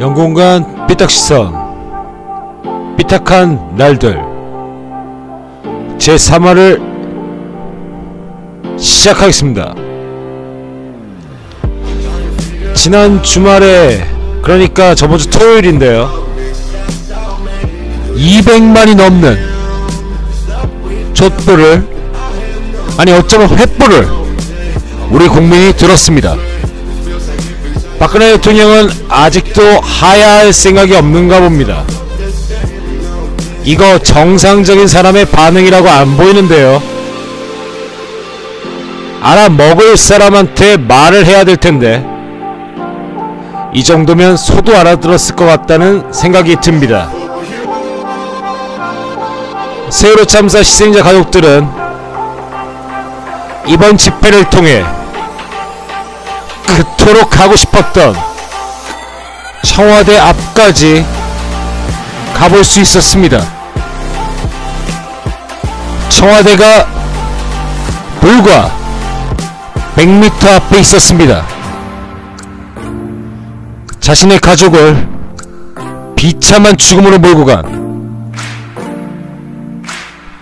영공간 삐딱시선 삐딱한 날들. 제3화를 시작하겠습니다. 지난 주말에 그러니까 저번주 토요일인데요. 200만이 넘는 촛불을 아니 어쩌면 횃불을 우리 국민이 들었습니다 박근혜 대통령은 아직도 하야할 생각이 없는가 봅니다. 이거 정상적인 사람의 반응이라고 안 보이는데요. 알아먹을 사람한테 말을 해야 될 텐데 이 정도면 소도 알아들었을 것 같다는 생각이 듭니다. 세월호 참사 희생자 가족들은 이번 집회를 통해 그토록 가고 싶었던 청와대 앞까지 가볼 수 있었습니다. 청와대가 불과 100m 앞에 있었습니다. 자신의 가족을 비참한 죽음으로 몰고 간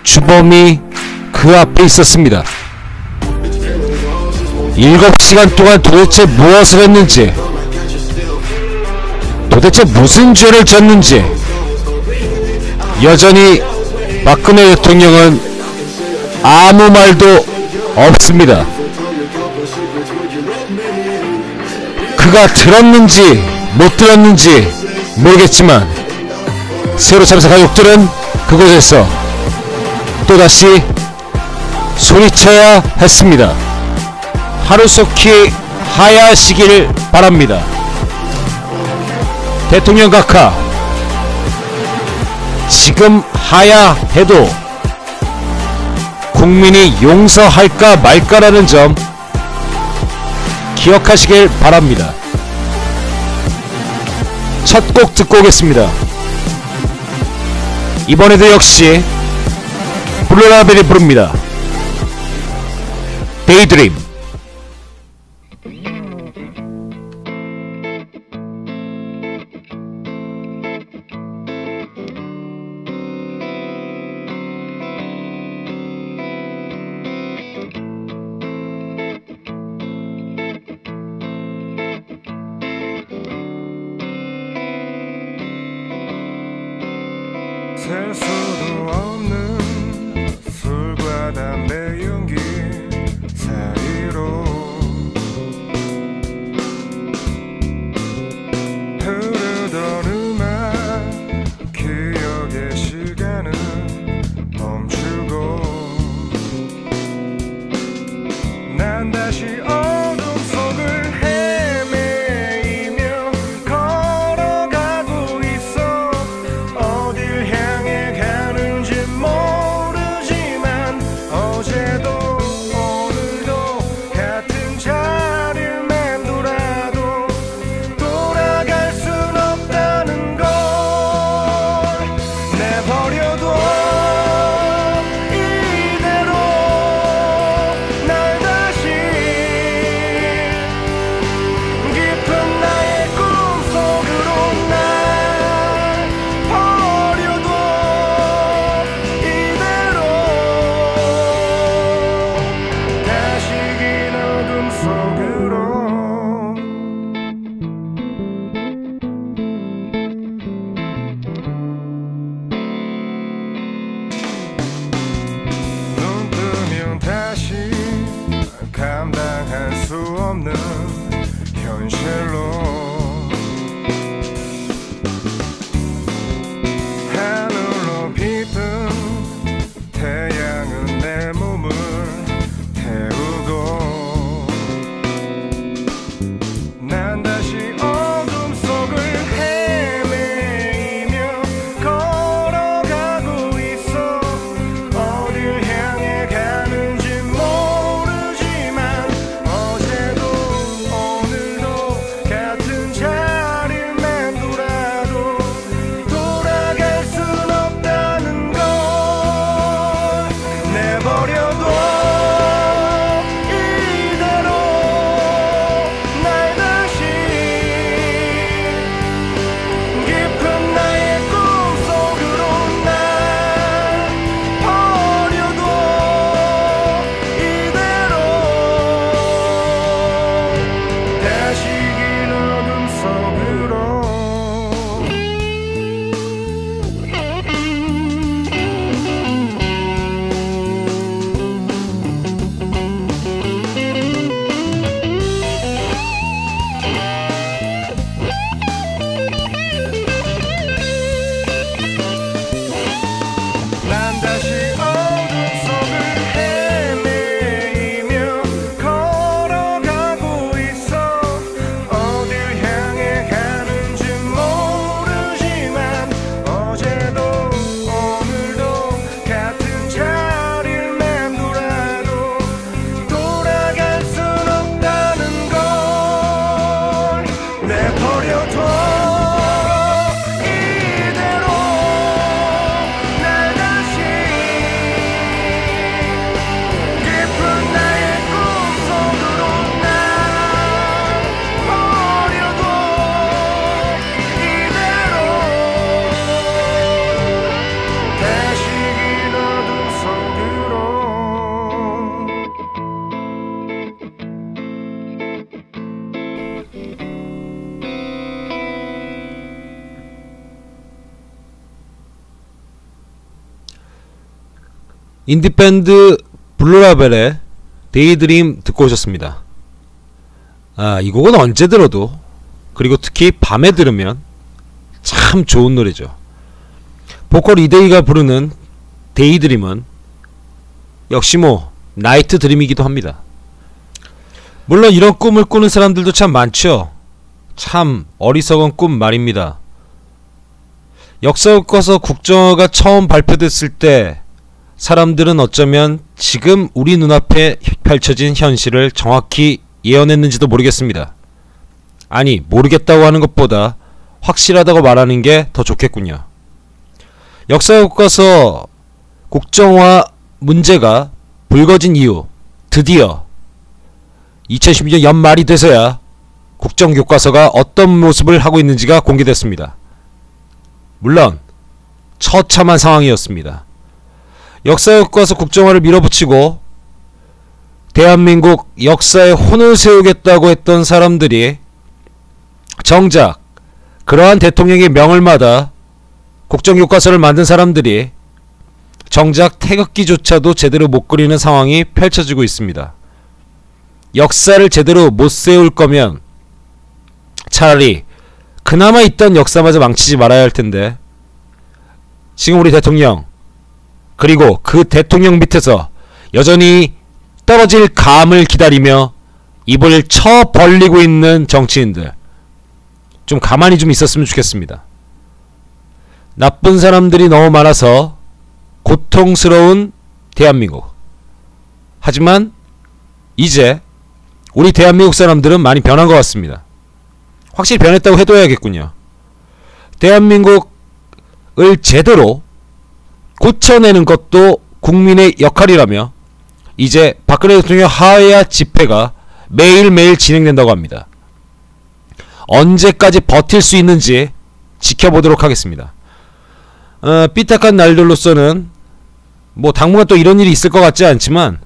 주범이 그 앞에 있었습니다. 일곱 시간 동안 도대체 무엇을 했는지 도대체 무슨 죄를 졌는지 여전히 박근혜 대통령은 아무 말도 없습니다. 그가 들었는지 못 들었는지 모르겠지만 세로 참사 가족들은 그곳에서 또다시 소리쳐야 했습니다. 하루속히 하야하시길 바랍니다. 대통령 각하 지금 하야해도 국민이 용서할까 말까라는 점 기억하시길 바랍니다. 첫 곡 듣고 오겠습니다. 이번에도 역시 블루라벨이 부릅니다. 데이드림 인디밴드 블루라벨의 Daydream 듣고 오셨습니다. 아, 이 곡은 언제 들어도 그리고 특히 밤에 들으면 참 좋은 노래죠. 보컬 이데이가 부르는 Daydream은 역시 뭐 night dream이기도 합니다. 물론 이런 꿈을 꾸는 사람들도 참 많죠. 참 어리석은 꿈 말입니다. 역사 교과서 국정화가 처음 발표됐을 때 사람들은 어쩌면 지금 우리 눈앞에 펼쳐진 현실을 정확히 예언했는지도 모르겠습니다. 아니, 모르겠다고 하는 것보다 확실하다고 말하는 게 더 좋겠군요. 역사 교과서 국정화 문제가 불거진 이후 드디어 2016년 연말이 돼서야 국정교과서가 어떤 모습을 하고 있는지가 공개됐습니다. 물론 처참한 상황이었습니다. 역사교과서 국정화를 밀어붙이고 대한민국 역사에 혼을 세우겠다고 했던 사람들이 정작 그러한 대통령의 명을 마다 국정교과서를 만든 사람들이 정작 태극기조차도 제대로 못 그리는 상황이 펼쳐지고 있습니다. 역사를 제대로 못 세울 거면 차라리 그나마 있던 역사마저 망치지 말아야 할 텐데 지금 우리 대통령 그리고 그 대통령 밑에서 여전히 떨어질 감을 기다리며 입을 쳐 벌리고 있는 정치인들 좀 가만히 좀 있었으면 좋겠습니다. 나쁜 사람들이 너무 많아서 고통스러운 대한민국. 하지만 이제 우리 대한민국 사람들은 많이 변한 것 같습니다. 확실히 변했다고 해둬야겠군요. 대한민국을 제대로 고쳐내는 것도 국민의 역할이라며 이제 박근혜 대통령 하야 집회가 매일매일 진행된다고 합니다. 언제까지 버틸 수 있는지 지켜보도록 하겠습니다. 어, 삐딱한 날들로서는 뭐 당분간 또 이런 일이 있을 것 같지 않지만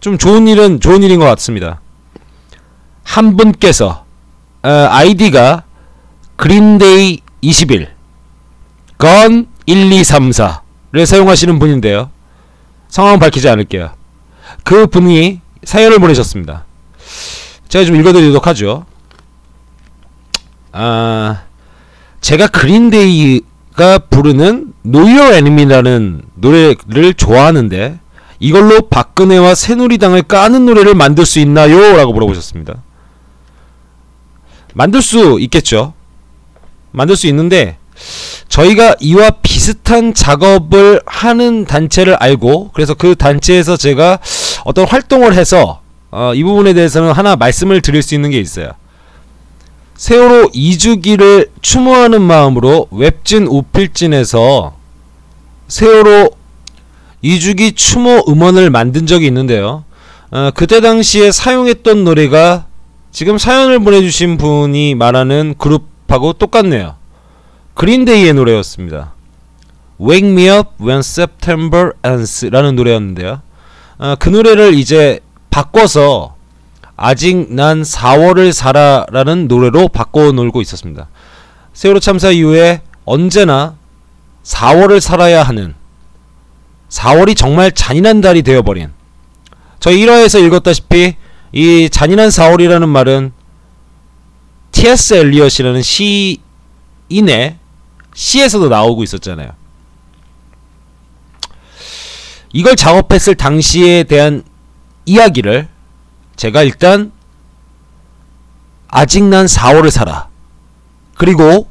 좀 좋은 일은 좋은 일인 것 같습니다. 한 분께서 어, 아이디가 그린데이 21 건 1234 를 사용하시는 분인데요. 성함은 밝히지 않을게요. 그 분이 사연을 보내셨습니다. 제가 좀 읽어드리도록 하죠. 아, 제가 그린데이가 부르는 노이어 애니미라는 노래를 좋아하는데 이걸로 박근혜와 새누리당을 까는 노래를 만들 수 있나요? 라고 물어보셨습니다. 만들 수 있겠죠. 만들 수 있는데 저희가 이와 비슷한 작업을 하는 단체를 알고 그래서 그 단체에서 제가 어떤 활동을 해서 어, 이 부분에 대해서는 하나 말씀을 드릴 수 있는 게 있어요. 세월호 2주기를 추모하는 마음으로 웹진 우필진에서 세월호 2주기 추모 음원을 만든 적이 있는데요. 어, 그때 당시에 사용했던 노래가 지금 사연을 보내주신 분이 말하는 그룹하고 똑같네요. 그린데이의 노래였습니다. Wake Me Up When September Ends 라는 노래였는데요. 어, 그 노래를 이제 바꿔서 아직 난 4월을 살아 라는 노래로 바꿔 놀고 있었습니다. 세월호 참사 이후에 언제나 4월을 살아야 하는 4월이 정말 잔인한 달이 되어버린 저희 1화에서 읽었다시피 이 잔인한 4월이라는 말은 T.S. 엘리엇이라는 시인의 시에서도 나오고 있었잖아요. 이걸 작업했을 당시에 대한 이야기를 제가 일단 아직 난 4월을 살아 그리고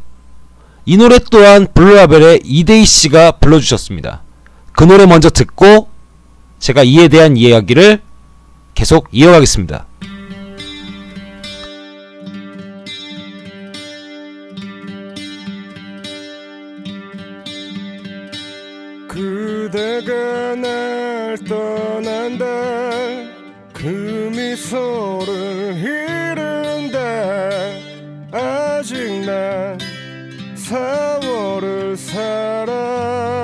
이 노래 또한 블루라벨의 이데이 씨가 불러주셨습니다. 그 노래 먼저 듣고 제가 이에 대한 이야기를 계속 이어가겠습니다. 날 떠난다. 그 미소를 잃은다 아직 난 4월을 살아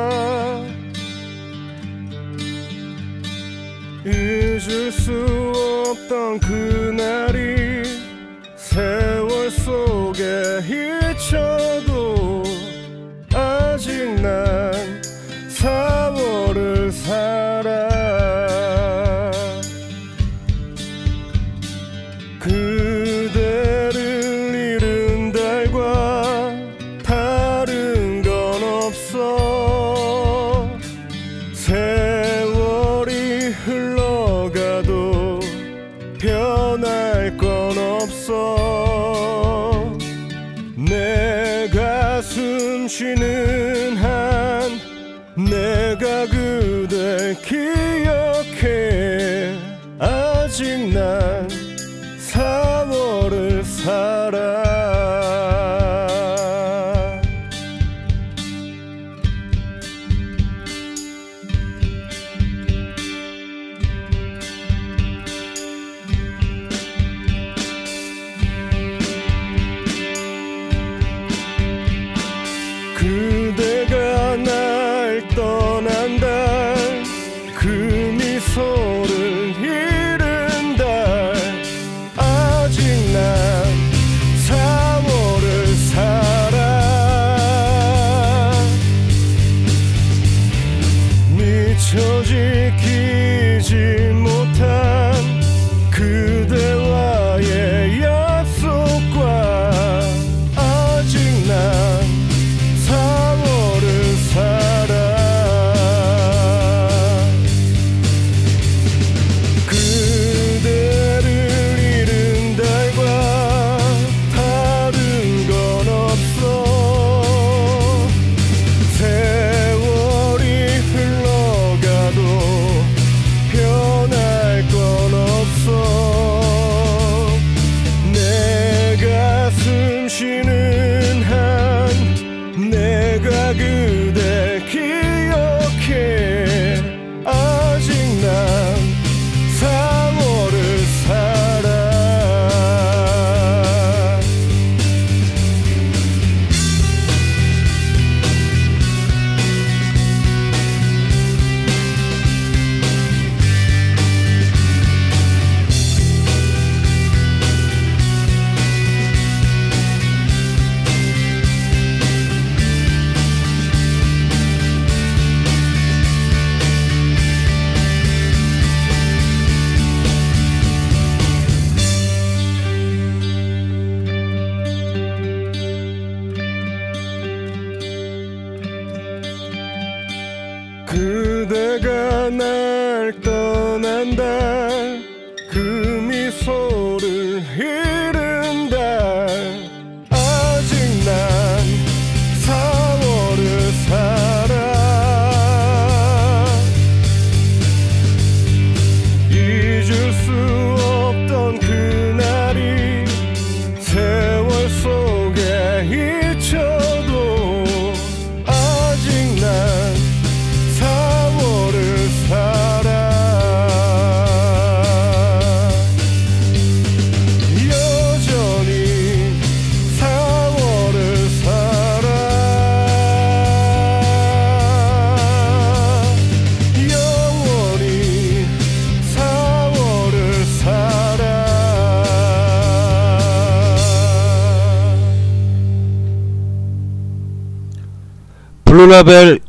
블루라벨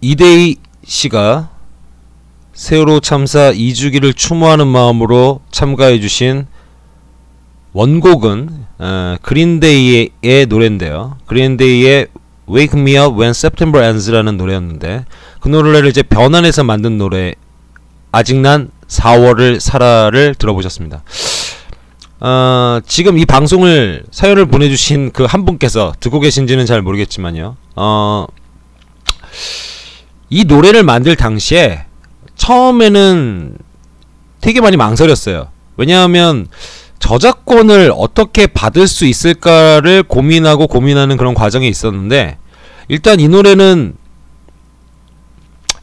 이데이 씨가 세월호 참사 2주기를 추모하는 마음으로 참가해 주신 원곡은 어, 그린데이의 노래인데요. 그린데이의 Wake Me Up When September Ends라는 노래였는데 그 노래를 이제 변환해서 만든 노래 아직 난 4월을 살아를 들어보셨습니다. 어, 지금 이 방송을 사연을 보내주신 그 한 분께서 듣고 계신지는 잘 모르겠지만요. 어, 이 노래를 만들 당시에 처음에는 되게 많이 망설였어요. 왜냐하면 저작권을 어떻게 받을 수 있을까를 고민하고 고민하는 그런 과정이 있었는데 일단 이 노래는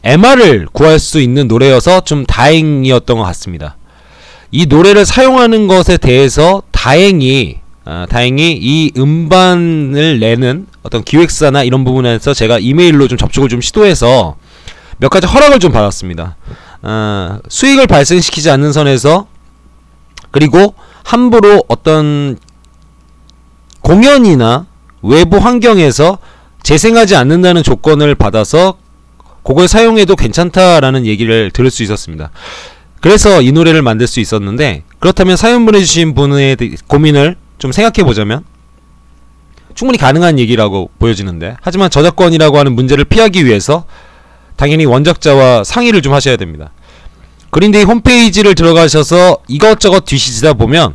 MR을 구할 수 있는 노래여서 좀 다행이었던 것 같습니다. 이 노래를 사용하는 것에 대해서 다행히 아, 다행히 이 음반을 내는 어떤 기획사나 이런 부분에서 제가 이메일로 좀 접촉을 좀 시도해서 몇 가지 허락을 좀 받았습니다. 아, 수익을 발생시키지 않는 선에서 그리고 함부로 어떤 공연이나 외부 환경에서 재생하지 않는다는 조건을 받아서 그걸 사용해도 괜찮다라는 얘기를 들을 수 있었습니다. 그래서 이 노래를 만들 수 있었는데 그렇다면 사연 보내주신 분의 대- 고민을 좀 생각해 보자면 충분히 가능한 얘기라고 보여지는데 하지만 저작권이라고 하는 문제를 피하기 위해서 당연히 원작자와 상의를 좀 하셔야 됩니다. 그린데이 홈페이지를 들어가셔서 이것저것 뒤지다 보면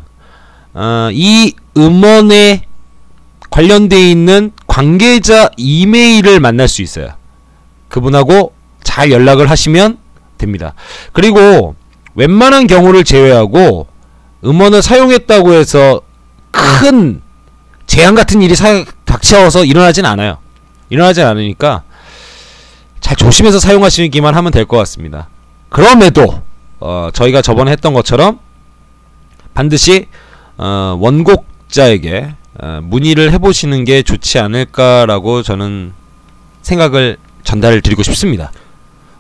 어, 이 음원에 관련돼 있는 관계자 이메일을 만날 수 있어요. 그분하고 잘 연락을 하시면 됩니다. 그리고 웬만한 경우를 제외하고 음원을 사용했다고 해서 큰 재앙 같은 일이 사, 닥쳐서 일어나진 않아요. 일어나진 않으니까 잘 조심해서 사용하시기만 하면 될 것 같습니다. 그럼에도 어, 저희가 저번에 했던 것처럼 반드시 어, 원곡자에게 어, 문의를 해보시는 게 좋지 않을까라고 저는 생각을 전달을 드리고 싶습니다.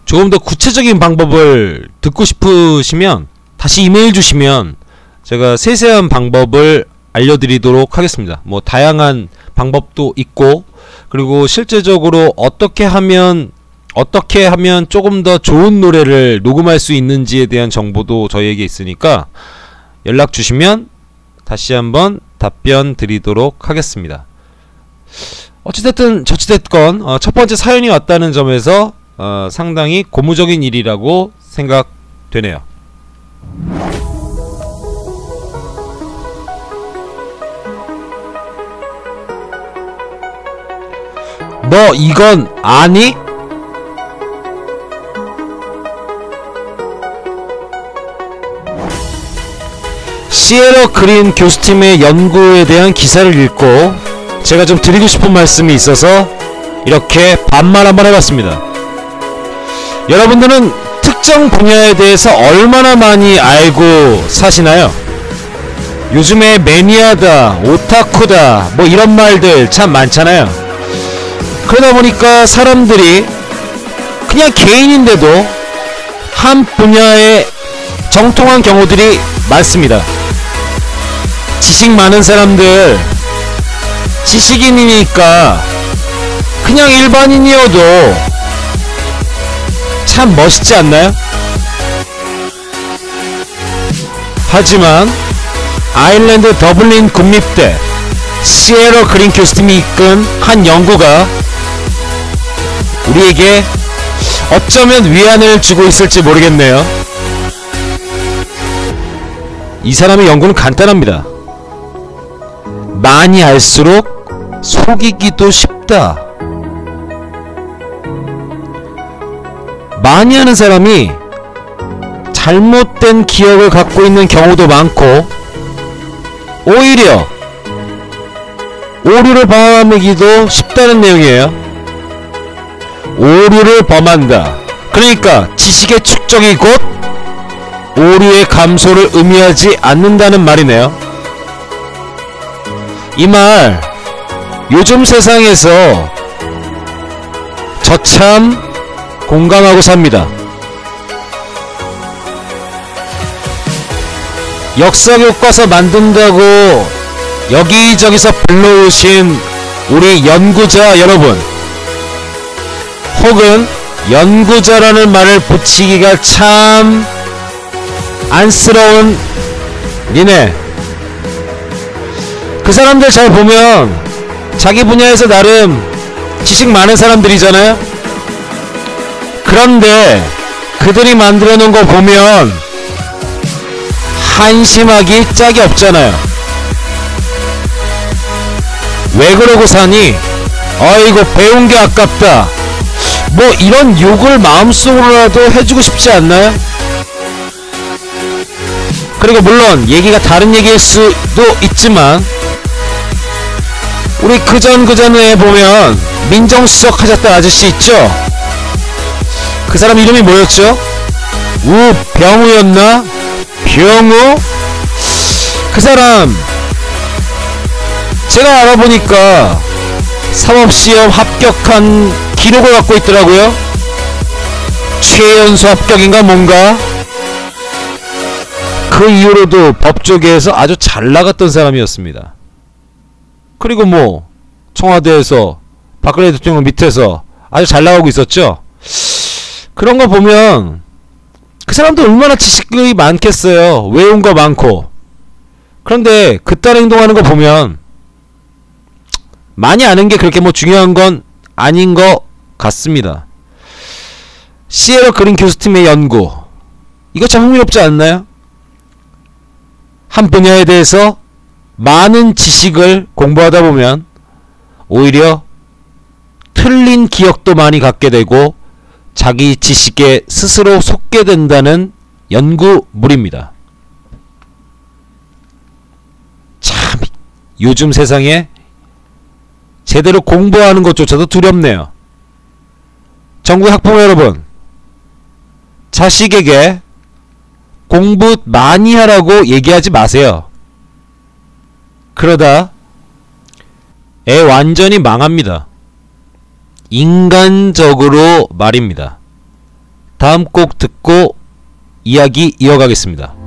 조금 더 구체적인 방법을 듣고 싶으시면 다시 이메일 주시면 제가 세세한 방법을 알려드리도록 하겠습니다. 뭐 다양한 방법도 있고 그리고 실제적으로 어떻게 하면 어떻게 하면 조금 더 좋은 노래를 녹음할 수 있는지에 대한 정보도 저희에게 있으니까 연락 주시면 다시 한번 답변 드리도록 하겠습니다. 어찌됐든 저찌됐건 어, 첫 번째 사연이 왔다는 점에서 어, 상당히 고무적인 일이라고 생각되네요. 너 이건 아니? 시에러 그린 교수팀의 연구에 대한 기사를 읽고 제가 좀 드리고 싶은 말씀이 있어서 이렇게 반말 한번 해봤습니다. 여러분들은 특정 분야에 대해서 얼마나 많이 알고 사시나요? 요즘에 매니아다, 오타쿠다, 뭐 이런 말들 참 많잖아요. 그러다 보니까 사람들이 그냥 개인인데도 한 분야에 정통한 경우들이 많습니다. 지식 많은 사람들, 지식인이니까 그냥 일반인이어도 참 멋있지 않나요? 하지만 아일랜드 더블린 국립대 시에러 그린 교수팀이 이끈 한 연구가 우리에게 어쩌면 위안을 주고 있을지 모르겠네요. 이 사람의 연구는 간단합니다. 많이 알수록 속이기도 쉽다. 많이 하는 사람이 잘못된 기억을 갖고 있는 경우도 많고 오히려 오류를 범하기도 쉽다는 내용이에요. 오류를 범한다. 그러니까 지식의 축적이 곧 오류의 감소를 의미하지 않는다는 말이네요. 이 말 요즘 세상에서 저참 공감하고 삽니다. 역사 교과서 만든다고 여기저기서 불러오신 우리 연구자 여러분 혹은 연구자라는 말을 붙이기가 참 안쓰러운 니네. 그 사람들 잘 보면 자기 분야에서 나름 지식 많은 사람들이잖아요. 그런데 그들이 만들어 놓은 거 보면 한심하기 짝이 없잖아요. 왜 그러고 사니? 어이구 배운 게 아깝다 뭐 이런 욕을 마음속으로라도 해주고 싶지 않나요? 그리고 물론 얘기가 다른 얘기일 수도 있지만 우리 그전 그전에 보면 민정수석 하셨던 아저씨 있죠? 그 사람 이름이 뭐였죠? 우병우였나? 병우? 그 사람 제가 알아보니까 사법시험 합격한 기록을 갖고 있더라고요. 최연소 합격인가 뭔가. 그 이후로도 법조계에서 아주 잘 나갔던 사람이었습니다. 그리고 뭐 청와대에서 박근혜 대통령 밑에서 아주 잘 나가고 있었죠. 그런 거 보면 그 사람도 얼마나 지식이 많겠어요. 외운 거 많고. 그런데 그딴 행동하는 거 보면 많이 아는 게 그렇게 뭐 중요한 건 아닌 것 같습니다. 시에러 그린 교수팀의 연구 이거 참 흥미롭지 않나요? 한 분야에 대해서 많은 지식을 공부하다 보면 오히려 틀린 기억도 많이 갖게 되고 자기 지식에 스스로 속게 된다는 연구물입니다. 참 요즘 세상에 제대로 공부하는 것조차도 두렵네요. 전국 학부모 여러분, 자식에게 공부 많이 하라고 얘기하지 마세요. 그러다 애 완전히 망합니다. 인간적으로 말입니다. 다음 곡 듣고 이야기 이어가겠습니다.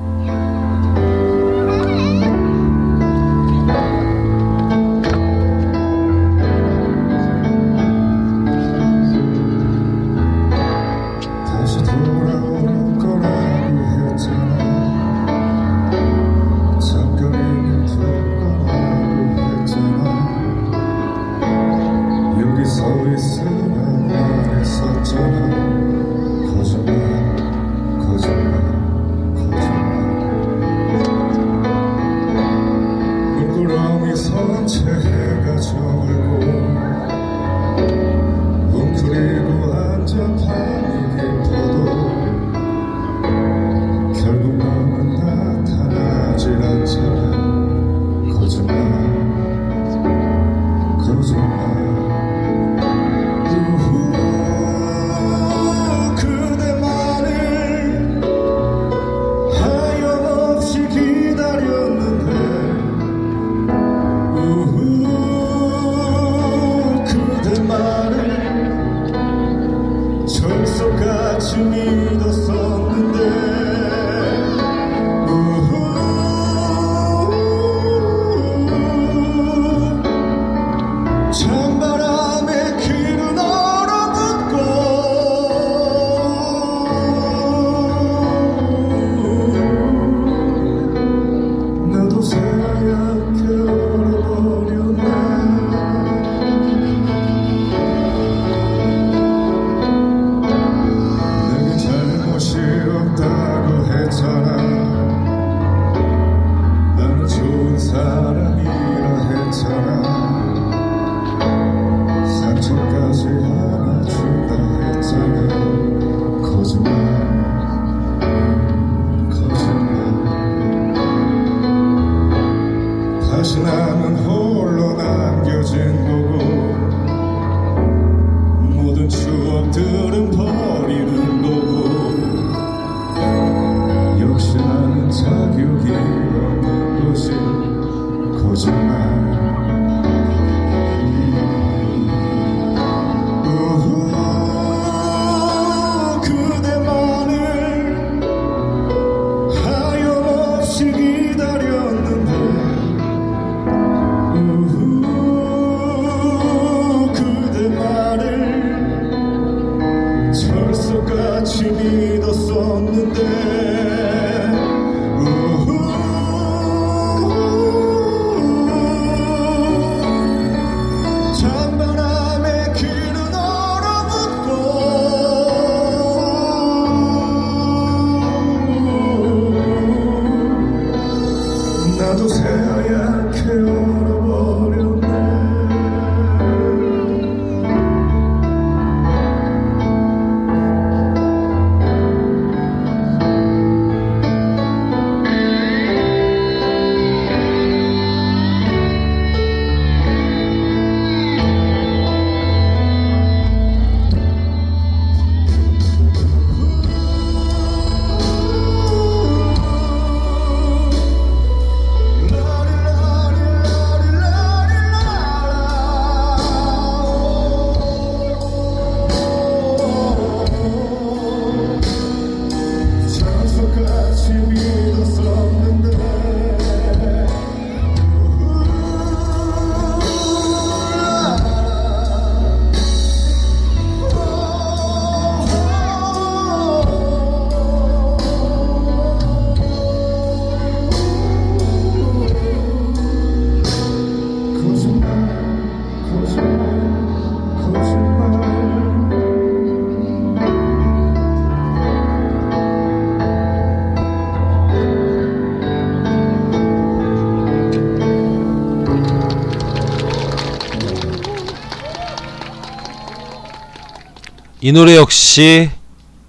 이 노래 역시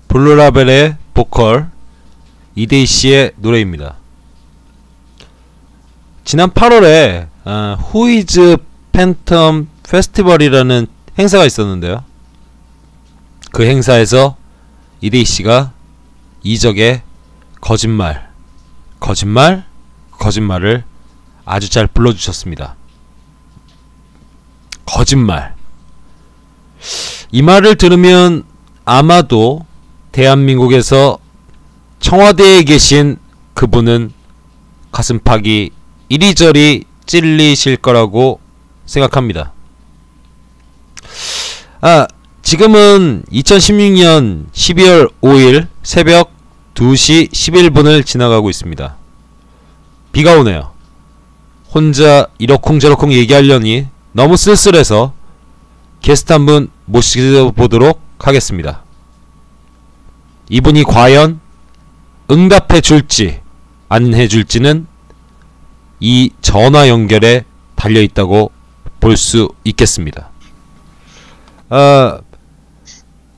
블루라벨의 보컬 이데이 씨의 노래입니다. 지난 8월에 어, 후이즈 팬텀 페스티벌이라는 행사가 있었는데요. 그 행사에서 이데이 씨가 이적의 거짓말, 거짓말, 거짓말을 아주 잘 불러주셨습니다. 거짓말. 이 말을 들으면 아마도 대한민국에서 청와대에 계신 그분은 가슴팍이 이리저리 찔리실 거라고 생각합니다. 아, 지금은 2016년 12월 5일 새벽 2시 11분을 지나가고 있습니다. 비가 오네요. 혼자 이러쿵저러쿵 얘기하려니 너무 쓸쓸해서 게스트 한 분 모시보도록 하겠습니다. 이분이 과연 응답해 줄지 안 해 줄지는 이 전화 연결에 달려 있다고 볼 수 있겠습니다. 아,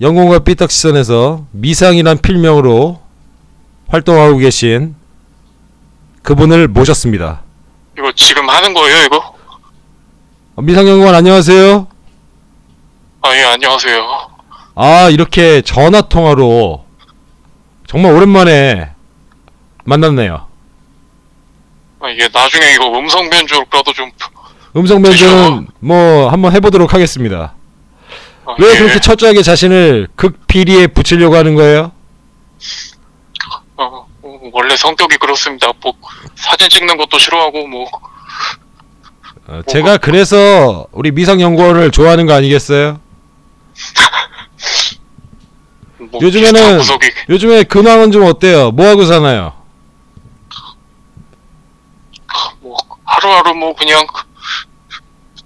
영공과 삐딱 시선에서 미상이란 필명으로 활동하고 계신 그분을 모셨습니다. 이거 지금 하는 거예요, 이거? 어, 미상연구원 안녕하세요. 아, 예, 안녕하세요. 아 이렇게 전화 통화로 정말 오랜만에 만났네요. 아, 이게 나중에 이거 음성 변조라도 좀. 음성 변조는 뭐 한번 해보도록 하겠습니다. 아, 왜 예. 그렇게 철저하게 자신을 극비리에 붙이려고 하는 거예요? 어, 어, 원래 성격이 그렇습니다. 뭐, 사진 찍는 것도 싫어하고, 뭐. 어, 제가 그래서 우리 미상연구원을 좋아하는 거 아니겠어요? 뭐 요즘에는 구석이. 요즘에 근황은 좀 어때요? 뭐 하고 사나요? 뭐, 하루하루 뭐, 그냥.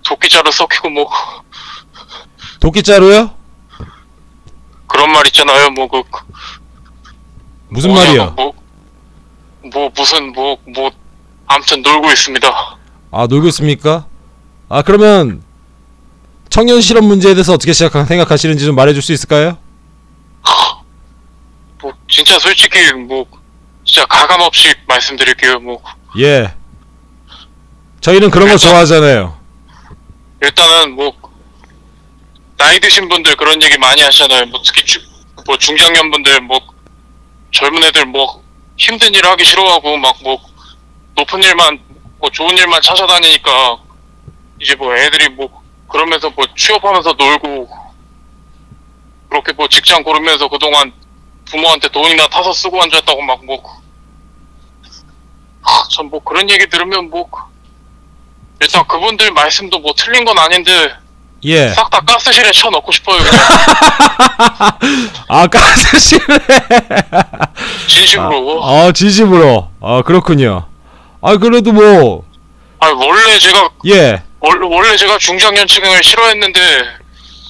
도끼자루 썩히고 뭐. 도끼자루요? 그런 말 있잖아요. 뭐, 그. 무슨 말이요? 뭐, 뭐, 무슨, 뭐, 뭐. 아무튼 놀고 있습니다. 아 놀고 있습니까? 아 그러면 청년 실업 문제에 대해서 어떻게 생각하시는지 좀 말해줄 수 있을까요? 뭐, 진짜 솔직히, 뭐. 진짜 가감 없이 말씀드릴게요. 뭐. 예. 저희는 그런 거 좋아하잖아요. 일단은 뭐 나이 드신 분들 그런 얘기 많이 하시잖아요. 뭐 특히 주, 뭐 중장년 분들 뭐 젊은 애들 뭐 힘든 일 하기 싫어하고 막 뭐 높은 일만 뭐 좋은 일만 찾아다니니까 이제 뭐 애들이 뭐 그러면서 뭐 취업하면서 놀고 그렇게 뭐 직장 고르면서 그동안 부모한테 돈이나 타서 쓰고 앉았다고 막뭐 전뭐 그런 얘기 들으면 뭐 일단 그분들 말씀도 뭐 틀린 건 아닌데 예. 싹 다 가스실에 쳐넣고 싶어요 아 가스실에. 진심으로 아 진심으로. 아 그렇군요. 아 그래도 뭐 아 원래 제가 예. 원- 원래 제가 중장년층을 싫어했는데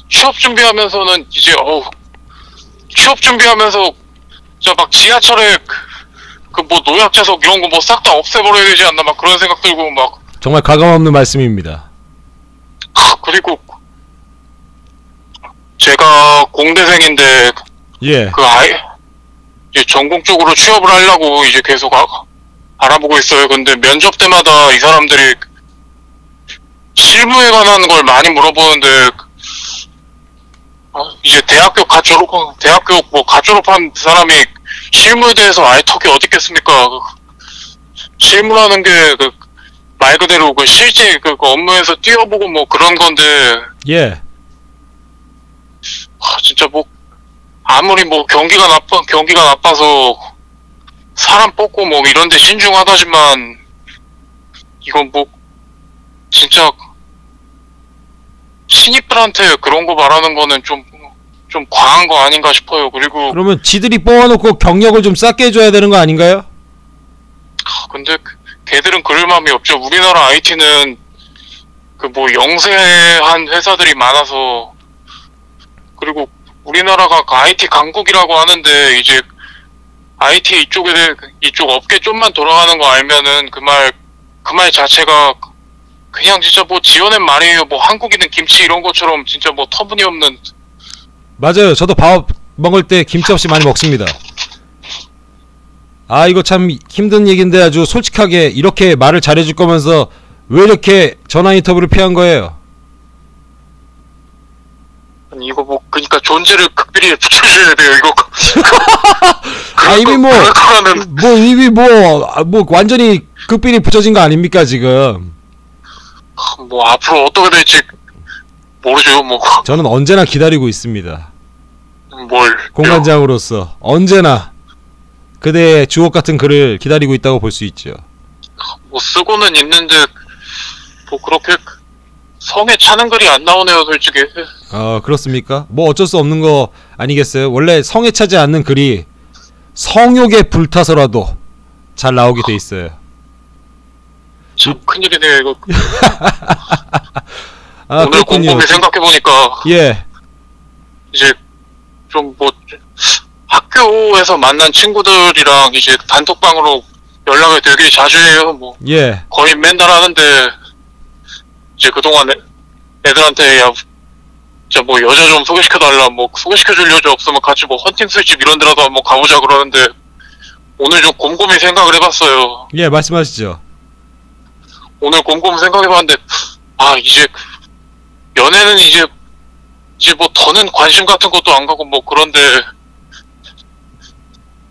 취업 준비하면서는 이제 어우 취업 준비하면서 진짜 막 지하철에 그 뭐 노약자석 이런 거 뭐 싹 다 없애버려야 되지 않나 막 그런 생각 들고 막 정말 가감 없는 말씀입니다. 아, 그리고 제가 공대생인데 예. 그 아이 이제 전공 쪽으로 취업을 하려고 이제 계속 아- 알아보고 있어요. 근데 면접 때마다 이 사람들이 실무에 관한 걸 많이 물어보는데 아, 이제 대학교 가 졸업 대학교 뭐가 졸업한 사람이 실무에 대해서 아예 턱이 어디 있겠습니까? 그 실무라는 게말 그대로 그 실제 그 업무에서 뛰어보고 뭐 그런 건데 예. 아, 진짜 뭐 아무리 뭐 경기가 나빠 경기가 나빠서 사람 뽑고 뭐 이런데 신중하다지만 이건 뭐 진짜 신입들한테 그런 거 말하는 거는 좀 좀 과한 거 아닌가 싶어요. 그리고 그러면 지들이 뽑아놓고 경력을 좀 쌓게 해줘야 되는 거 아닌가요? 근데 그- 걔들은 그럴 마음이 없죠. 우리나라 IT는 그 뭐 영세한 회사들이 많아서 그리고 우리나라가 그 IT 강국이라고 하는데 이제 IT 이쪽에 대해 이쪽 업계 좀만 돌아가는 거 알면은 그 말 그 말 자체가 그냥 진짜 뭐 지어낸 말이에요. 뭐 한국인은 김치 이런 것처럼 진짜 뭐 터무니없는 맞아요. 저도 밥 먹을 때 김치 없이 많이 먹습니다. 아 이거 참 힘든 얘기인데 아주 솔직하게 이렇게 말을 잘해줄 거면서 왜 이렇게 전화 인터뷰를 피한 거예요? 아니 이거 뭐 그러니까 존재를 극비리에 붙여주셔야 돼요 이거. 아 이미 뭐 거라면 뭐 이미 뭐, 아, 뭐 완전히 극빈이 붙여진 거 아닙니까 지금? 뭐 앞으로 어떻게 될지 모르죠 뭐 저는 언제나 기다리고 있습니다. 뭘. 공간장으로서 언제나 그대의 주옥 같은 글을 기다리고 있다고 볼 수 있죠. 뭐 쓰고는 있는데 뭐 그렇게 성에 차는 글이 안 나오네요 솔직히. 어 그렇습니까? 뭐 어쩔 수 없는 거 아니겠어요? 원래 성에 차지 않는 글이 성욕에 불타서라도 잘 나오게 돼 있어요. 참 큰일이네요 이거. 아 오늘 그렇군요. 곰곰이 생각해 보니까 예, 이제 좀 뭐 학교에서 만난 친구들이랑 이제 단톡방으로 연락을 되게 자주 해요. 뭐 예. 거의 맨날 하는데 이제 그동안 애, 애들한테 야 진짜 뭐 여자 좀 소개시켜달라 뭐 소개시켜줄 여자 없으면 같이 뭐 헌팅 술집 이런 데라도 한번 가보자 그러는데 오늘 좀 곰곰이 생각을 해봤어요. 예, 말씀하시죠. 오늘 곰곰이 생각해봤는데 아 이제 연애는 이제 이제 뭐 더는 관심 같은 것도 안 가고 뭐 그런데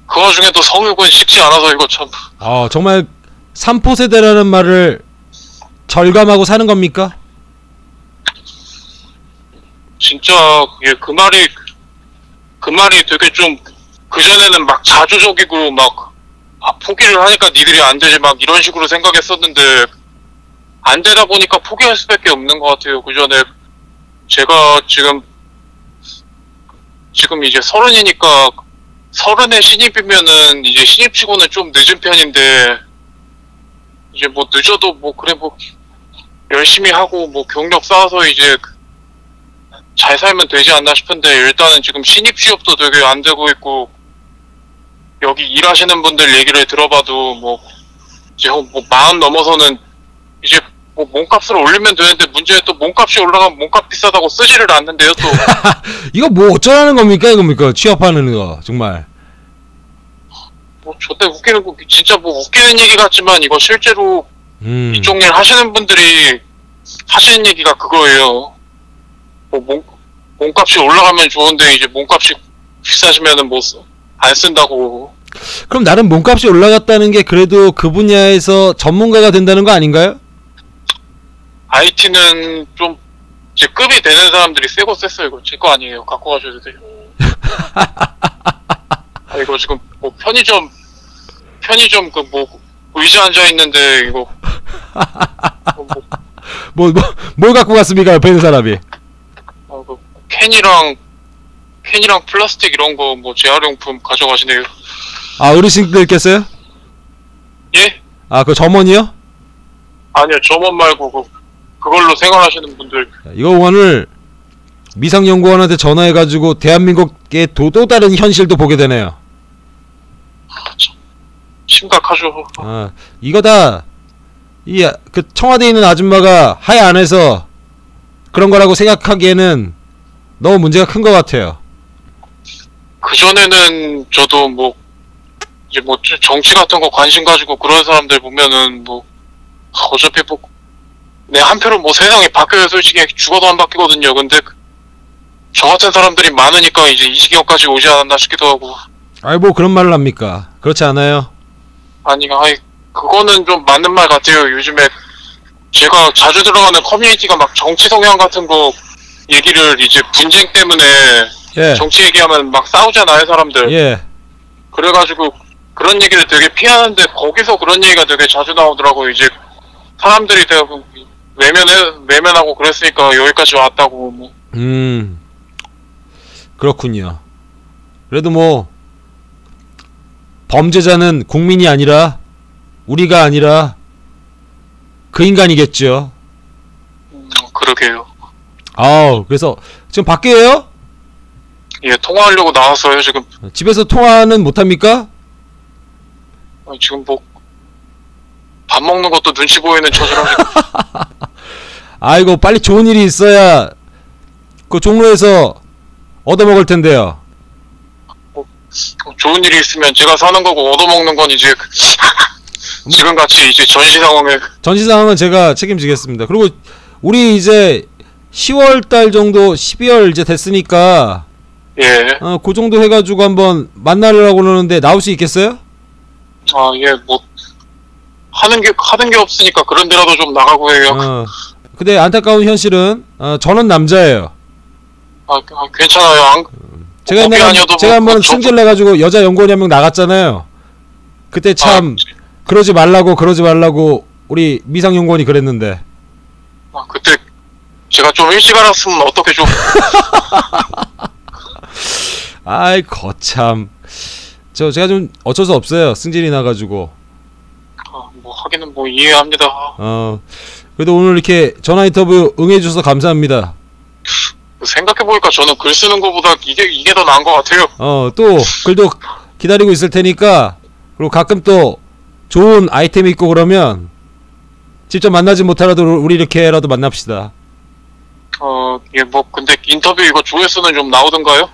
그 와중에도 성욕은 식지 않아서 이거 참 아, 정말 삼포 세대라는 말을 절감하고 사는 겁니까? 진짜 예, 그 말이 그 말이 되게 좀 그전에는 막 자조적이고 막 아, 포기를 하니까 니들이 안 되지 막 이런 식으로 생각했었는데 안 되다 보니까 포기할 수밖에 없는 것 같아요. 그 전에 제가 지금 지금 이제 서른이니까 서른에 신입이면은 이제 신입치고는 좀 늦은 편인데 이제 뭐 늦어도 뭐 그래 뭐 열심히 하고 뭐 경력 쌓아서 이제 잘 살면 되지 않나 싶은데 일단은 지금 신입 취업도 되게 안 되고 있고 여기 일하시는 분들 얘기를 들어봐도 뭐 이제 뭐 마흔 넘어서는 이제 뭐 몸값을 올리면 되는데 문제는 또 몸값이 올라가면 몸값 비싸다고 쓰지를 않는데요 또 이거 뭐 어쩌라는 겁니까? 이겁니까? 취업하는 거 정말. 뭐 저때 웃기는 거 진짜 뭐 웃기는 얘기 같지만 이거 실제로 음. 이쪽 일 하시는 분들이 하시는 얘기가 그거예요. 뭐 몸, 몸값이 올라가면 좋은데 이제 몸값이 비싸지면은 뭐 안 쓴다고. 그럼 나름 몸값이 올라갔다는 게 그래도 그 분야에서 전문가가 된다는 거 아닌가요? IT는 좀 이제 급이 되는 사람들이 세고 셌어요. 이거 제 거 아니에요. 갖고 가셔도 돼요. 아, 이거 지금 뭐 편의점 편의점 그 뭐 의자 앉아 있는데 이거 뭐, 뭐, 뭘 갖고 갔습니까? 옆에 있는 사람이. 어, 그 캔이랑 캔이랑 플라스틱 이런 거 뭐 재활용품 가져가시네요. 아, 어르신들께서요? 예? 아, 그 점원이요? 아니요, 저만 말고 그 그걸로 생활하시는 분들 이거 오늘 미상연구원한테 전화해가지고 대한민국의 또, 또 다른 현실도 보게 되네요. 심각하죠. 아, 이거 다, 이, 그, 청와대에 있는 아줌마가 하에 안에서 그런 거라고 생각하기에는 너무 문제가 큰 것 같아요. 그 전에는 저도 뭐 이제 뭐 저- 정치 같은 거 관심 가지고 그런 사람들 보면은 뭐 어차피 뭐 내 한표로 뭐 세상이 바뀌어요 솔직히 죽어도 안 바뀌거든요. 근데 그- 저 같은 사람들이 많으니까 이제 이 지경까지 오지 않았나 싶기도 하고 아이, 뭐 그런 말을 합니까? 그렇지 않아요? 아니 아이 그거는 좀 맞는 말 같아요. 요즘에 제가 자주 들어가는 커뮤니티가 막 정치 성향 같은 거 얘기를 이제 분쟁 때문에 예. 정치 얘기하면 막 싸우잖아요 사람들. 예. 그래가지고 그런 얘기를 되게 피하는데 거기서 그런 얘기가 되게 자주 나오더라고요. 이제 사람들이 되게 외면해 외면하고 그랬으니까 여기까지 왔다고. 뭐. 음. 그렇군요. 그래도 뭐, 범죄자는 국민이 아니라, 우리가 아니라, 그 인간이겠죠. 음, 그러게요. 아우, 그래서, 지금 밖에요? 예, 통화하려고 나왔어요 지금. 집에서 통화는 못 합니까? 어, 지금 뭐 밥 먹는 것도 눈치 보이는 처지라 지금. 아이고, 빨리 좋은 일이 있어야, 그 종로에서, 얻어먹을 텐데요. 좋은 일이 있으면 제가 사는 거고 얻어먹는 건 이제 지금 같이 이제 전시 상황에 전시 상황은 제가 책임지겠습니다. 그리고 우리 이제 10월 달 정도 12월 이제 됐으니까 예. 어, 그 정도 해가지고 한번 만나려고 그러는데 나올 수 있겠어요? 아, 예, 뭐, 하는 게, 하는 게 없으니까 그런 데라도 좀 나가고 해요. 어. 근데 안타까운 현실은 어, 저는 남자예요. 아, 아, 괜찮아요. 안, 제가 옛날에 아니어도 제가 뭐, 한번 저- 승질 내 가지고 여자 연구원이 한 명 나갔잖아요. 그때 참 아, 그러지 말라고 그러지 말라고 우리 미상 연구원이 그랬는데 아, 그때 제가 좀 일찍 알았으면 어떻게 좀, 아이 거참 저 제가 좀 어쩔 수 없어요 승질이 나가지고 아, 뭐, 하기는 뭐 이해합니다. 어 그래도 오늘 이렇게 전화 인터뷰 응해주셔서 감사합니다. 생각해보니까 저는 글 쓰는 것보다 이게, 이게 더 나은 것 같아요. 어 또 글도 기다리고 있을 테니까 그리고 가끔 또 좋은 아이템이 있고 그러면 직접 만나지 못하라도 우리 이렇게라도 만납시다. 어, 예, 뭐, 근데 인터뷰 이거 조회수는 좀 나오던가요?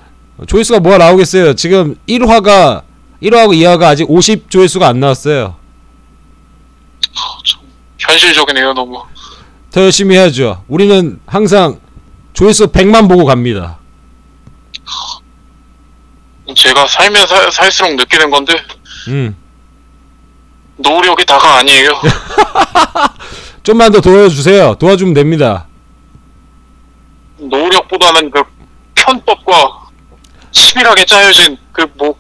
조회수가 뭐가 나오겠어요? 지금 1화가 1화하고 2화가 아직 50 조회수가 안 나왔어요. 현실적이네요, 너무. 더 열심히 해야죠. 우리는 항상 조회수 100만 보고 갑니다. 제가 살면 살, 살수록 느끼는 건데, 음. 노력이 다가 아니에요. 좀만 더 도와주세요. 도와주면 됩니다. 노력보다는 그 편법과 치밀하게 짜여진 그 뭐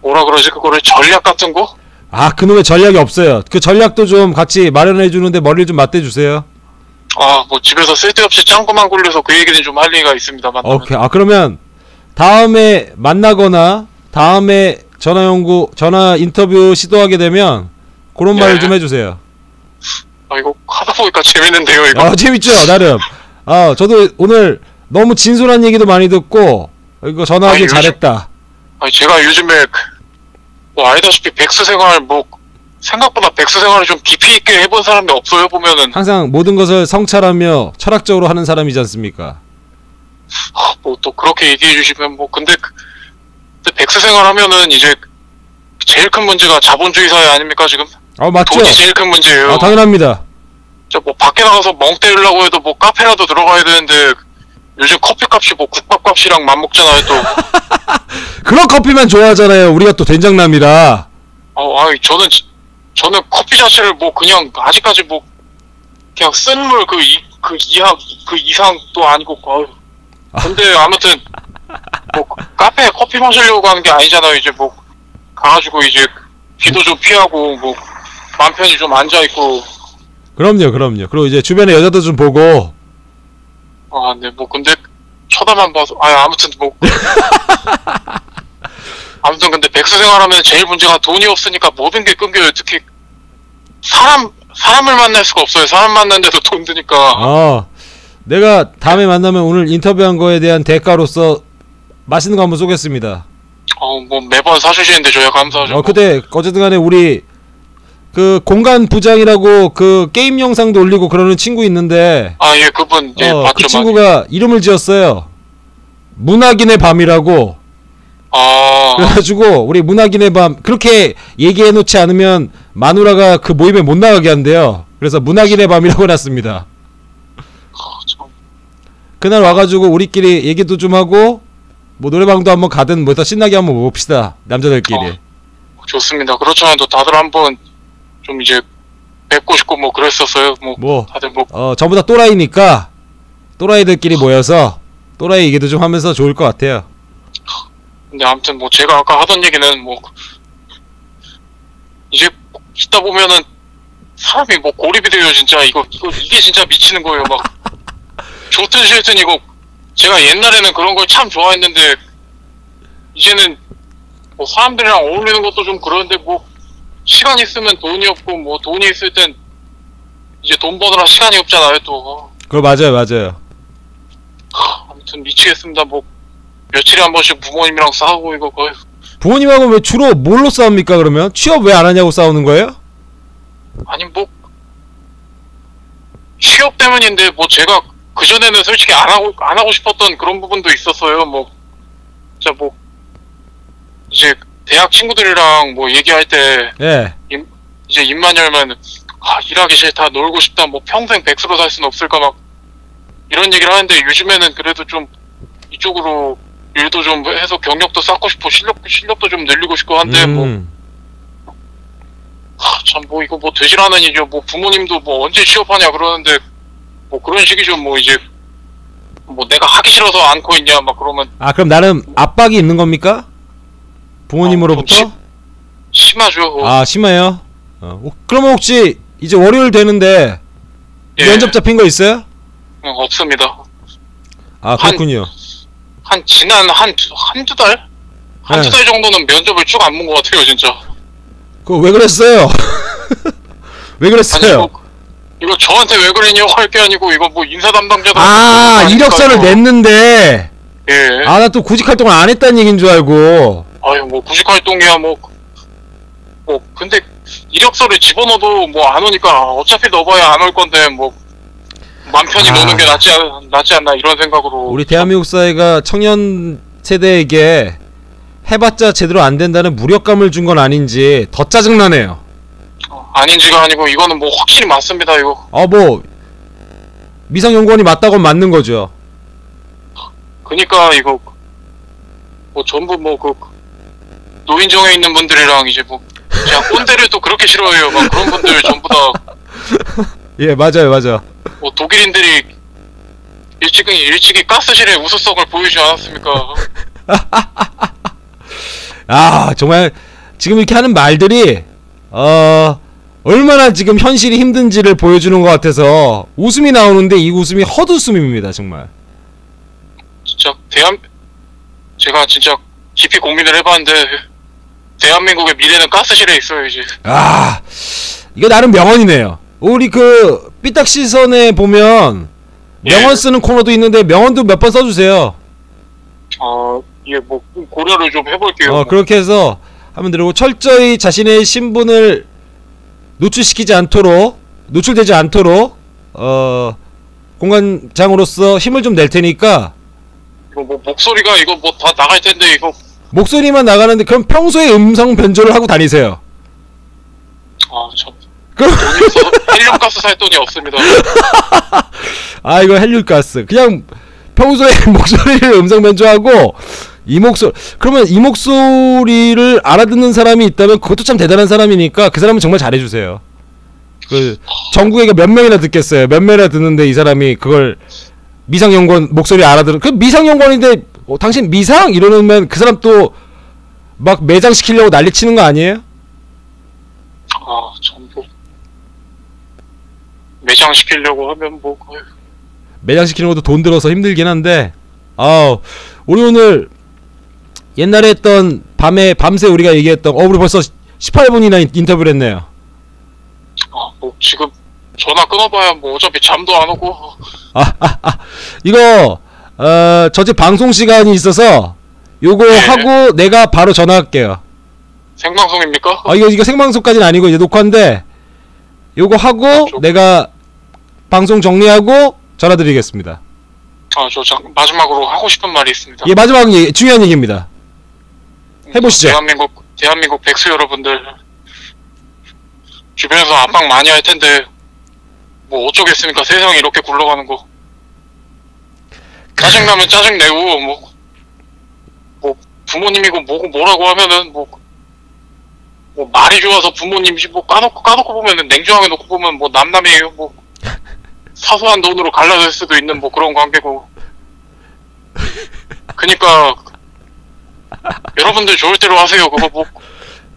뭐라 그러지 그거를 전략 같은 거? 아, 그놈의 전략이 없어요. 그 전략도 좀 같이 마련해 주는데 머리를 좀 맞대 주세요. 아 뭐 집에서 쓸데없이 짱구만 굴려서 그 얘기는 좀 할 리가 있습니다만 오케이. 아, 그러면 다음에 만나거나 다음에 전화 연구 전화 인터뷰 시도하게 되면 그런 예. 말을 좀 해주세요. 아 이거 하다 보니까 재밌는데요 이거 아 재밌죠 나름. 아 저도 오늘 너무 진솔한 얘기도 많이 듣고 이거 전화하기 아니, 요즘- 잘했다. 아니 제가 요즘에 그- 뭐 알다시피 백수 생활 뭐 생각보다 백수 생활을 좀 깊이 있게 해본 사람이 없어요 보면은 항상 모든 것을 성찰하며 철학적으로 하는 사람이지 않습니까? 뭐 또 그렇게 얘기해 주시면 뭐 근데, 그- 근데 백수 생활 하면은 이제 제일 큰 문제가 자본주의 사회 아닙니까 지금 아 맞죠? 돈이 제일 큰 문제예요. 아 당연합니다. 저뭐 밖에 나가서 멍 때리려고 해도 뭐 카페라도 들어가야 되는데 요즘 커피값이 뭐 국밥값이랑 맞먹잖아요 또. 그런 커피만 좋아하잖아요. 우리가 또 된장남이라. 어, 아이 저는 지- 저는 커피 자체를 뭐 그냥 아직까지 뭐 그냥 쓴물 그 이 그 이하 그 이상도 아니고 아유. 근데 아무튼 뭐 카페에 커피 마시려고 가는 게 아니잖아요. 이제 뭐 가가지고 이제 비도 좀 피하고 뭐 맘 편히 좀 앉아 있고 그럼요, 그럼요. 그리고 이제 주변에 여자도 좀 보고. 아, 네, 뭐, 근데, 쳐다만 봐서, 아, 아무튼, 뭐. 아무튼, 근데, 백수 생활하면 제일 문제가 돈이 없으니까 모든 게 끊겨요. 특히, 사람, 사람을 만날 수가 없어요. 사람 만나는데도 돈 드니까. 어, 내가 다음에 만나면 오늘 인터뷰한 거에 대한 대가로서 맛있는 거 한번 쏘겠습니다. 어, 뭐, 매번 사주시는데 저야 감사하죠. 어, 그때 어쨌든 간에 우리 그 공간 부장이라고 그 게임 영상도 올리고 그러는 친구 있는데 아, 예, 그분, 예, 어, 그. 친구가 이름을 지었어요. 문학인의 밤이라고. 아, 그래가지고 우리 문학인의 밤 그렇게 얘기해 놓지 않으면 마누라가 그 모임에 못 나가게 한대요. 그래서 문학인의 밤이라고 해놨습니다. 참, 그날 와가지고 우리끼리 얘기도 좀 하고 뭐 노래방도 한번 가든 뭐 더 신나게 한번 봅시다 남자들끼리. 어. 좋습니다. 그렇지만 또 다들 한번, 좀 이제, 뵙고 싶고 뭐 그랬었어요. 뭐, 뭐 다들 뭐, 어, 전부 다 또라이니까 또라이들끼리 모여서 또라이 얘기도 좀 하면서 좋을 것 같아요. 근데 아무튼 뭐 제가 아까 하던 얘기는 뭐 이제 있다 보면은 사람이 뭐 고립이 돼요 진짜 이거 이거 이게 진짜 미치는 거예요 막 좋든 싫든 이거 제가 옛날에는 그런 걸 참 좋아했는데 이제는 뭐 사람들이랑 어울리는 것도 좀 그런데 뭐 시간 있으면 돈이 없고 뭐 돈이 있을 땐 이제 돈 버느라 시간이 없잖아요 또 그거 맞아요, 맞아요. 아무튼 미치겠습니다 뭐 며칠에 한 번씩 부모님이랑 싸우고 이거 거의 부모님하고 왜 주로 뭘로 싸웁니까 그러면? 취업 왜 안 하냐고 싸우는 거예요? 아니 뭐 취업 때문인데 뭐 제가 그 전에는 솔직히 안 하고 안 하고 싶었던 그런 부분도 있었어요. 뭐 진짜 뭐 이제 대학 친구들이랑 뭐 얘기할 때 예. 이제 입만 열면 아 일하기 싫다 놀고 싶다 뭐 평생 백수로 살 수는 없을까 막 이런 얘기를 하는데 요즘에는 그래도 좀 이쪽으로 일도 좀 해서 경력도 쌓고 싶고 실력 실력도 좀 늘리고 싶고 한데 뭐 음. 참뭐 이거 뭐 되질 않은 일이요 뭐 부모님도 뭐 언제 취업하냐 그러는데 뭐 그런 식이죠 뭐 이제 뭐 내가 하기 싫어서 안고 있냐 막 그러면 아 그럼 나름 압박이 있는 겁니까? 부모님으로부터? 아, 좀 심하죠 뭐. 아 심해요. 어. 어, 그러면 혹시 이제 월요일 되는데 예. 면접 잡힌 거 있어요? 어, 없습니다 아 그렇군요. 한 지난 한 한두 달? 한두 네. 달 정도는 면접을 쭉 안 본 것 같아요 진짜 그거 왜 그랬어요? 왜 아니 그랬어요? 이거, 이거 저한테 왜 그러냐고 할 게 아니고 이거 뭐 인사 담당자들 아 이력서를 냈는데 예 아 나 또 구직 활동을 안 했다는 얘기인 줄 알고 아유 뭐 구직 활동이야 뭐 뭐 근데 이력서를 집어넣어도 뭐 안 오니까 어차피 넣어봐야 안 올 건데 뭐 맘 편히 아. 노는 게 낫지, 않- 낫지 않나 이런 생각으로 우리 대한민국 사회가 청년 세대에게 해봤자 제대로 안 된다는 무력감을 준 건 아닌지 더 짜증나네요. 아닌지가 아니고 이거는 뭐 확실히 맞습니다 이거 아뭐 미상연구원이 맞다고 맞는 거죠. 그니까 이거 뭐 전부 뭐그 노인정에 있는 분들이랑 이제 뭐 그냥 꼰대를 또 그렇게 싫어해요 막 그런 분들 전부 다 예 맞아요 맞아. 뭐 독일인들이 일찍이 일찍이 가스실에 우수성을 보이지 않았습니까? 아 정말 지금 이렇게 하는 말들이 어 얼마나 지금 현실이 힘든지를 보여주는 것 같아서 웃음이 나오는데 이 웃음이 헛웃음입니다 정말. 진짜 대한 제가 진짜 깊이 고민을 해봤는데 대한민국의 미래는 가스실에 있어요 이제. 아 이거 나름 명언이네요. 우리 그 삐딱 시선에 보면 명언 예. 쓰는 코너도 있는데 명언도 몇 번 써주세요. 어 이게 뭐 고려를 좀 해볼게요. 어 그렇게 해서 하면 되고 철저히 자신의 신분을 노출시키지 않도록 노출되지 않도록 어 공간장으로서 힘을 좀 낼 테니까 이거 뭐 목소리가 이거 뭐 다 나갈 텐데 이거 목소리만 나가는데 그럼 평소에 음성 변조를 하고 다니세요. 아참 그럼 헬륨가스 살 돈이 없습니다. 아 이거 헬륨가스 그냥 평소에 목소리를 음성 변조하고 이 목소 그러면 이 목소리를 알아듣는 사람이 있다면 그것도 참 대단한 사람이니까 그 사람은 정말 잘해주세요. 그 전국에 몇 명이나 듣겠어요. 몇 명이나 듣는데 이 사람이 그걸 미상연구원 목소리 알아들은 그 미상연구원인데 어, 당신 미상 이러면 그 사람 또 막 매장 시키려고 난리 치는 거 아니에요? 아 전부. 매장 시키려고 하면 뭐 어휴, 매장 시키는 것도 돈 들어서 힘들긴 한데 아 우리 오늘 옛날에 했던 밤에 밤새 우리가 얘기했던 어 우리 벌써 18분이나 인터뷰를 했네요. 아 뭐 지금 전화 끊어봐야 뭐 어차피 잠도 안 오고. 아, 아, 아 이거 어 저 집 방송 시간이 있어서 요거 네. 하고 내가 바로 전화할게요 생방송입니까? 아 이거 이거 생방송까지는 아니고 이제 녹화인데 요거 하고 아, 좀- 내가 방송 정리하고 전화드리겠습니다 아저 마지막으로 하고 싶은 말이 있습니다. 이게 마지막 얘기, 중요한 얘기입니다 해보시죠. 대한민국 대한민국 백수 여러분들 주변에서 압박 많이 할 텐데 뭐 어쩌겠습니까? 세상이 이렇게 굴러가는 거. 짜증 나면 짜증 내고 뭐, 뭐 부모님이고 뭐고 뭐라고 하면은 뭐, 뭐 말이 좋아서 부모님이 뭐 까놓고 까놓고 보면은 냉정하게 놓고 보면 뭐 남남이에요 뭐 사소한 돈으로 갈라질 수도 있는 뭐 그런 관계고. 그니까 여러분들 좋을 대로 하세요. 그거 뭐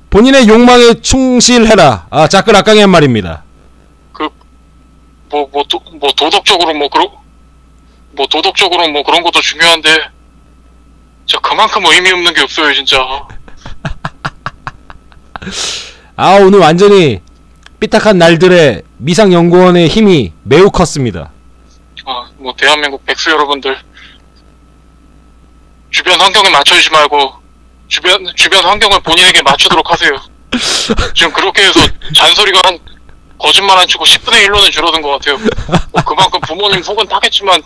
본인의 욕망에 충실해라. 아, 악강이 한 말입니다. 뭐, 뭐, 도, 뭐, 도덕적으로 뭐, 그런, 뭐, 도덕적으로 뭐, 그런 것도 중요한데, 진짜 그만큼 의미 없는 게 없어요, 진짜. 아, 오늘 완전히 삐딱한 날들의 미상연구원의 힘이 매우 컸습니다. 아, 뭐, 대한민국 백수 여러분들, 주변 환경에 맞춰주지 말고, 주변, 주변 환경을 본인에게 맞추도록 하세요. 지금 그렇게 해서 잔소리가 한, 거짓말 안 치고 10분의 1로는 줄어든 것 같아요. 뭐 그만큼 부모님 속은 타겠지만,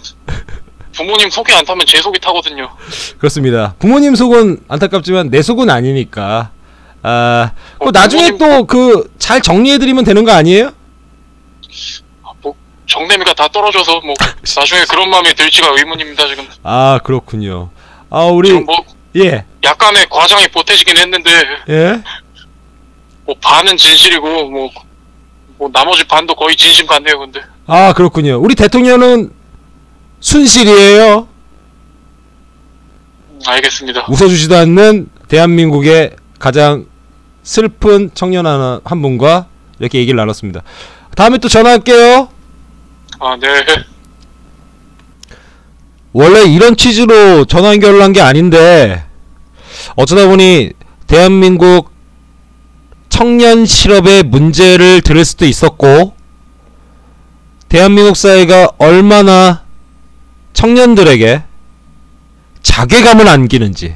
부모님 속이 안 타면 제 속이 타거든요. 그렇습니다. 부모님 속은 안타깝지만 내 속은 아니니까. 아, 그 어, 나중에 부모님- 또그 잘 정리해드리면 되는 거 아니에요? 아, 뭐 정내미가 다 떨어져서 뭐 나중에 그런 마음이 들지가 의문입니다 지금. 아, 그렇군요. 아, 우리, 뭐 예, 약간의 과장이 보태지긴 했는데 예. 뭐 반은 진실이고 뭐, 뭐 나머지 반도 거의 진심 같네요 근데. 아, 그렇군요. 우리 대통령은 순실이에요. 음, 알겠습니다. 웃어주지도 않는 대한민국의 가장 슬픈 청년 하나, 한 분과 이렇게 얘기를 나눴습니다. 다음에 또 전화할게요. 아 네. 원래 이런 취지로 전화 연결을 한게 아닌데 어쩌다 보니 대한민국 청년 실업의 문제를 들을 수도 있었고 대한민국 사회가 얼마나 청년들에게 자괴감을 안기는지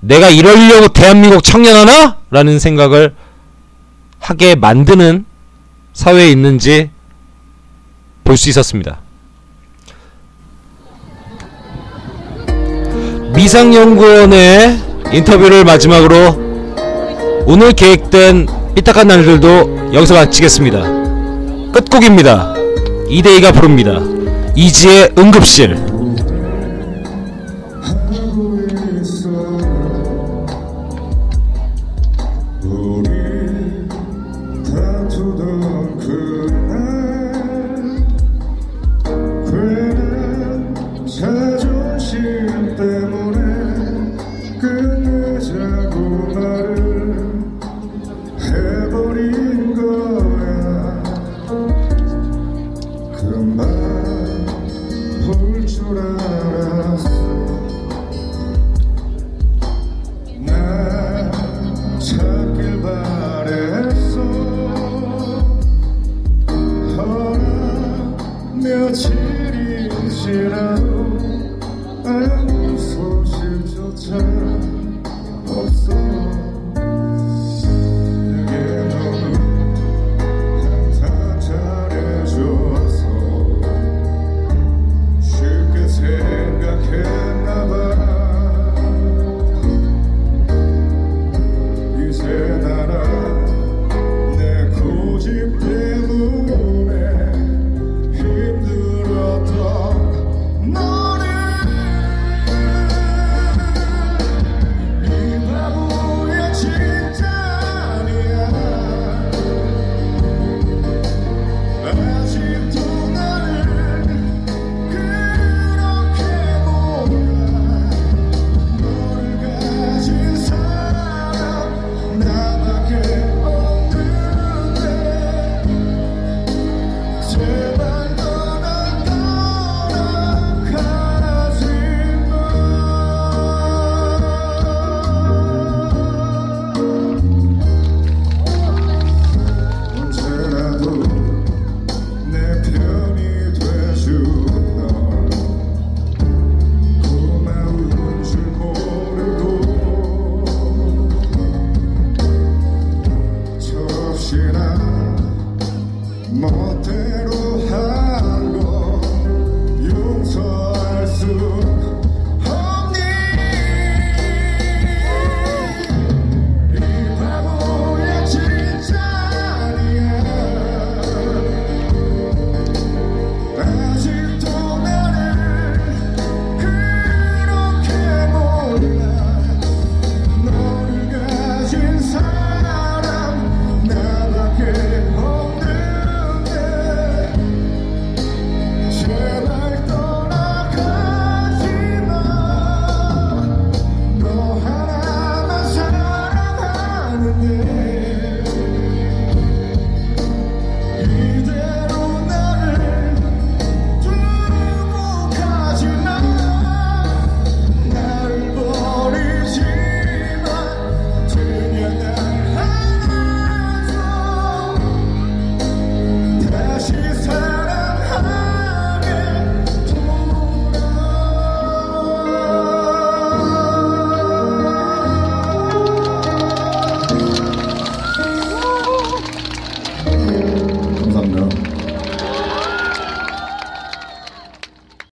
내가 이러려고 대한민국 청년 하나? 라는 생각을 하게 만드는 사회에 있는지 볼 수 있었습니다. 미상연구원의 인터뷰를 마지막으로 오늘 계획된 삐딱한 날들도 여기서 마치겠습니다. 끝곡입니다. 이대희가 부릅니다. 이지의 응급실.